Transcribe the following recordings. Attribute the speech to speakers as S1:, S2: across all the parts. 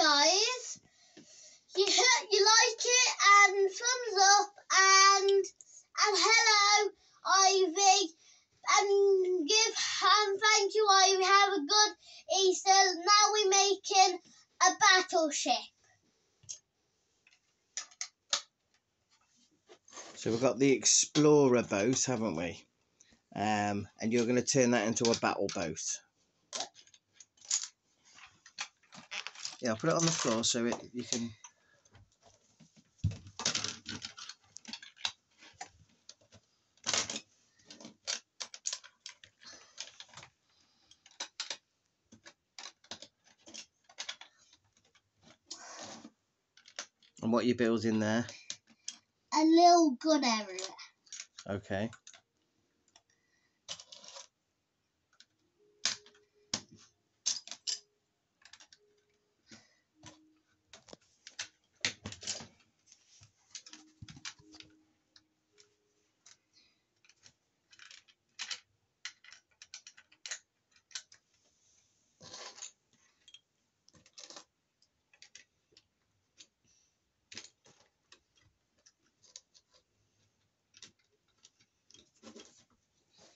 S1: guys. You you like it and thumbs up and and hello Ivy and give and thank you Ivy. Have a good Easter. Now we're making a battleship.
S2: So we've got the Explorer boat, haven't we? Um, and you're going to turn that into a battle boat. Yeah, I'll put it on the floor so it you can. And what you building there?
S1: A little gun area.
S2: Okay.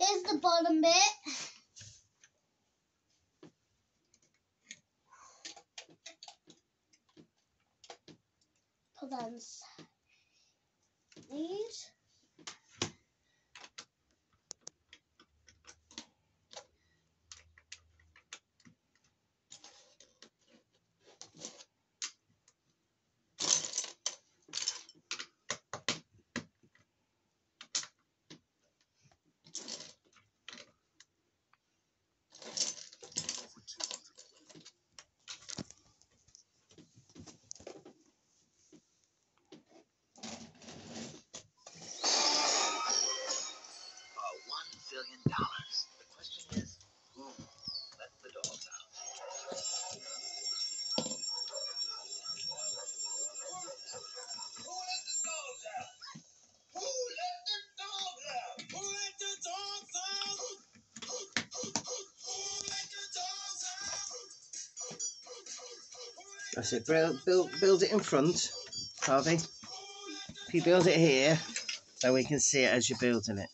S1: Here's the bottom bit. Put that inside. These.
S2: That's it. Build, build, build it in front, Harvey. If you build it here, then we can see it as you're building it.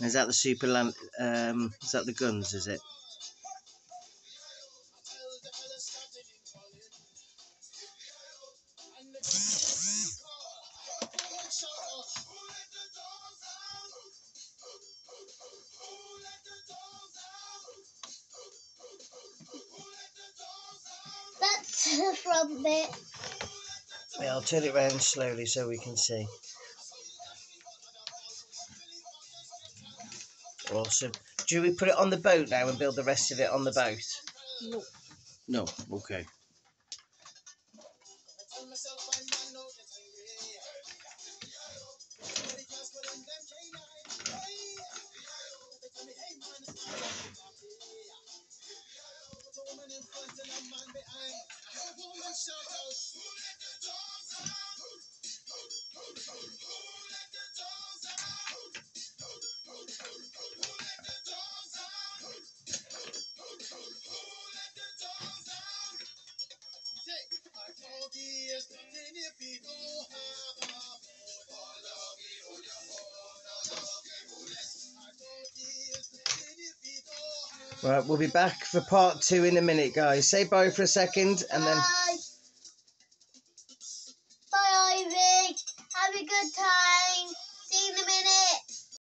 S2: Is that the super land? Um, is that the guns? Is it?
S1: That's the front bit.
S2: Yeah, I'll turn it round slowly so we can see. Awesome. Do we put it on the boat now and build the rest of it on the boat?
S1: No.
S2: No. Okay. Right, we'll be back for part two in a minute, guys. Say bye for a second and then.